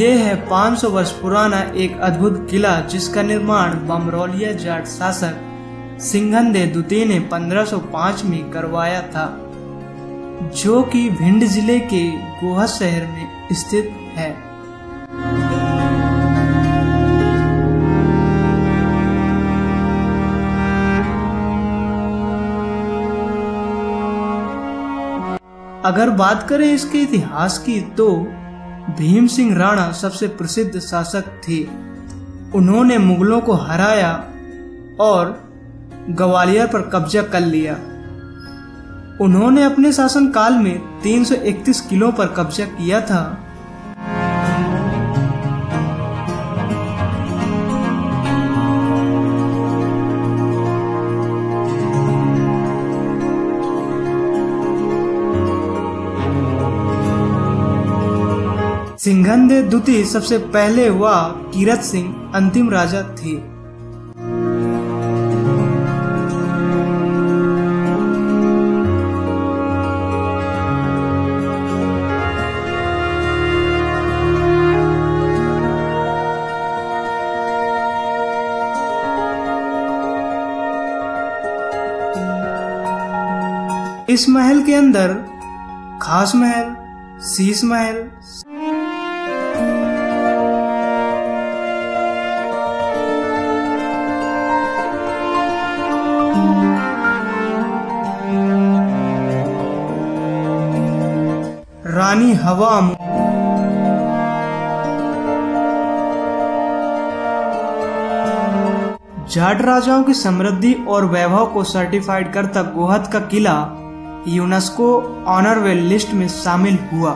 500 वर्ष पुराना एक अद्भुत किला जिसका निर्माण बमरौलिया जाट शासक सिंघनदे द्वितीय ने 1505 में करवाया था, जो कि भिंड ज़िले के गोहा शहर में स्थित है। अगर बात करें इसके इतिहास की तो भीम सिंह राणा सबसे प्रसिद्ध शासक थे। उन्होंने मुगलों को हराया और ग्वालियर पर कब्जा कर लिया। उन्होंने अपने शासनकाल में 331 किलो पर कब्जा किया था। सिंघनदे द्वितीय सबसे पहले हुआ कीरत सिंह, अंतिम राजा थे। इस महल के अंदर खास महल शीश महल रानी हवा जाट राजाओं की समृद्धि और वैभव को सर्टिफाइड करता गोहद का किला यूनेस्को ऑनरवेल लिस्ट में शामिल हुआ।